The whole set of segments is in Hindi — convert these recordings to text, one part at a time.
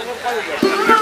Ano pa yun?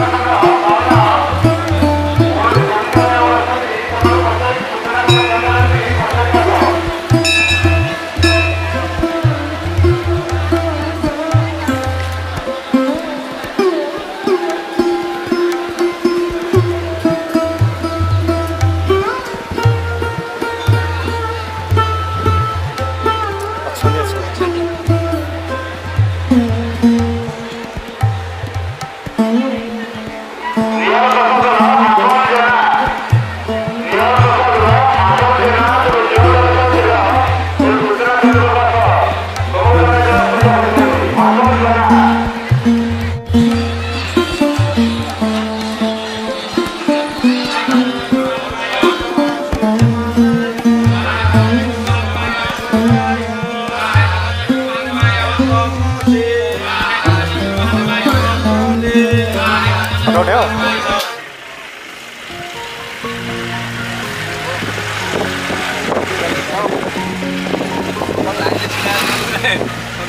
Oh,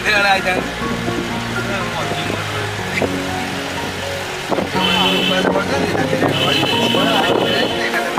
혼내라 일단 아,